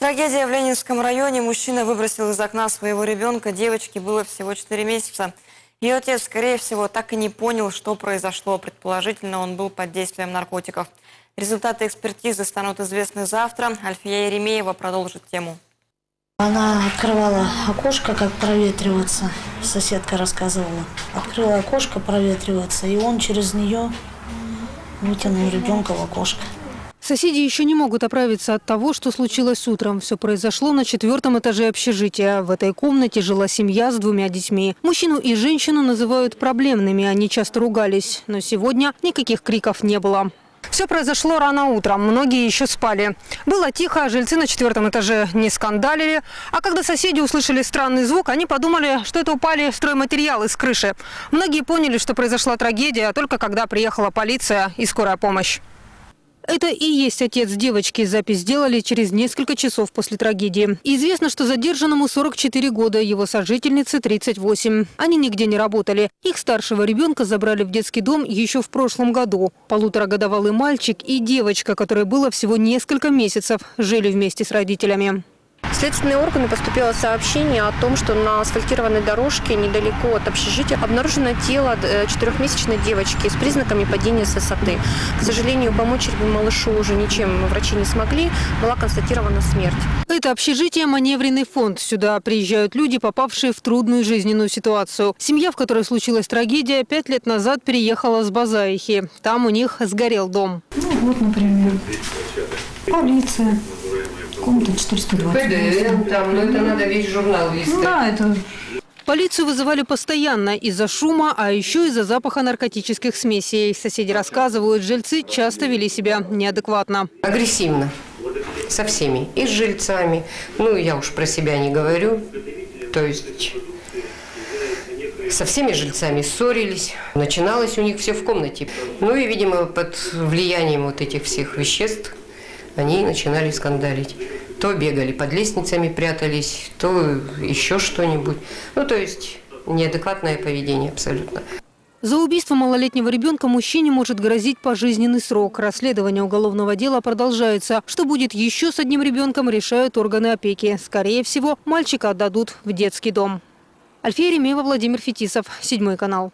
Трагедия в Ленинском районе. Мужчина выбросил из окна своего ребенка. Девочке было всего 4 месяца. Ее отец, скорее всего, так и не понял, что произошло. Предположительно, он был под действием наркотиков. Результаты экспертизы станут известны завтра. Альфия Еремеева продолжит тему. Она открывала окошко, как проветриваться. Соседка рассказывала. Открыла окошко проветриваться, и он через нее вытянул ребенка в окошко. Соседи еще не могут оправиться от того, что случилось утром. Все произошло на четвертом этаже общежития. В этой комнате жила семья с двумя детьми. Мужчину и женщину называют проблемными, они часто ругались. Но сегодня никаких криков не было. Все произошло рано утром, многие еще спали. Было тихо, жильцы на четвертом этаже не скандалили. А когда соседи услышали странный звук, они подумали, что это упали стройматериалы с крыши. Многие поняли, что произошла трагедия, только когда приехала полиция и скорая помощь. Это и есть отец девочки. Запись сделали через несколько часов после трагедии. Известно, что задержанному 44 года, его сожительнице 38. Они нигде не работали. Их старшего ребенка забрали в детский дом еще в прошлом году. Полуторагодовалый мальчик и девочка, которой было всего несколько месяцев, жили вместе с родителями. Следственные органы поступило сообщение о том, что на асфальтированной дорожке недалеко от общежития обнаружено тело э, четырехмесячной девочки с признаками падения с высоты. К сожалению, помочь малышу уже ничем врачи не смогли. Была констатирована смерть. Это общежитие «Маневренный фонд». Сюда приезжают люди, попавшие в трудную жизненную ситуацию. Семья, в которой случилась трагедия, пять лет назад переехала с Базаихи. Там у них сгорел дом. Ну, вот, например, полиция. Комната 420. ПДН там, но это надо весь журнал листать. Да, это Полицию вызывали постоянно из-за шума, а еще из-за запаха наркотических смесей. Соседи рассказывают, жильцы часто вели себя неадекватно. Агрессивно. Со всеми. И с жильцами. Ну, я уж про себя не говорю. То есть со всеми жильцами ссорились. Начиналось у них все в комнате. Ну и, видимо, под влиянием вот этих всех веществ они начинали скандалить. То бегали под лестницами, прятались, то еще что-нибудь. Ну, то есть неадекватное поведение абсолютно. За убийство малолетнего ребенка мужчине может грозить пожизненный срок. Расследование уголовного дела продолжается. Что будет еще с одним ребенком, решают органы опеки. Скорее всего, мальчика отдадут в детский дом. Альфия Ремеева, Владимир Фетисов, Седьмой канал.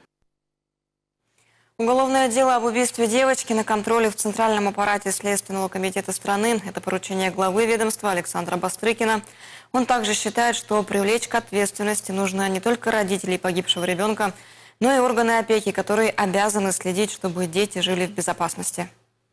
Уголовное дело об убийстве девочки на контроле в Центральном аппарате Следственного комитета страны. Это поручение главы ведомства Александра Бастрыкина. Он также считает, что привлечь к ответственности нужно не только родителей погибшего ребенка, но и органы опеки, которые обязаны следить, чтобы дети жили в безопасности.